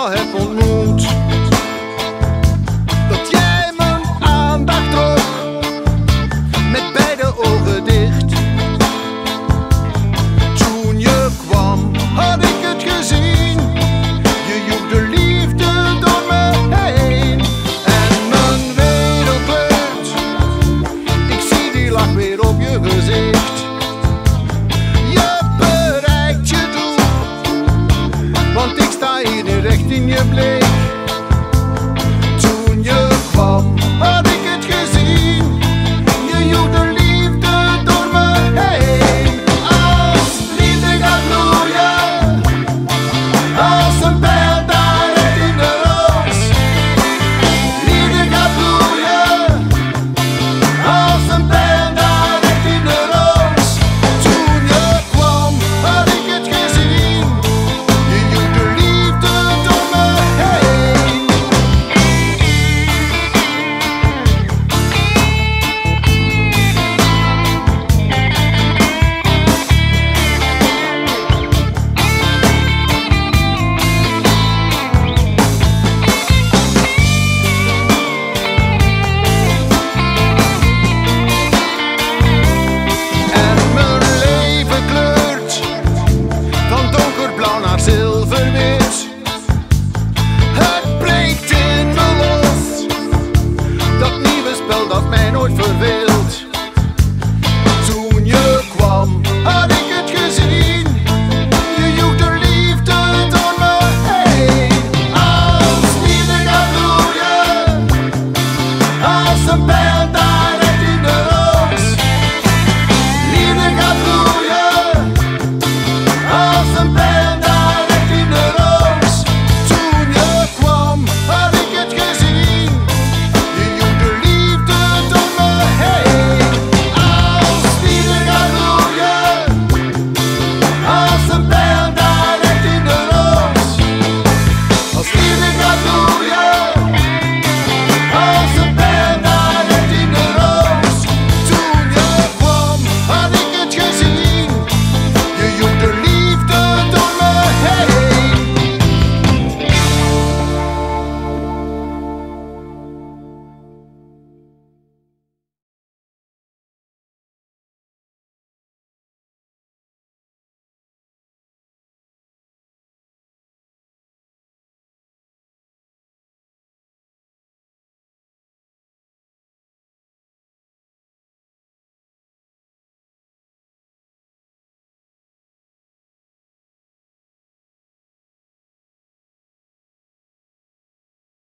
jag här från mot Het breekt in me los. Dat nieuwe spel dat mij nooit verweet.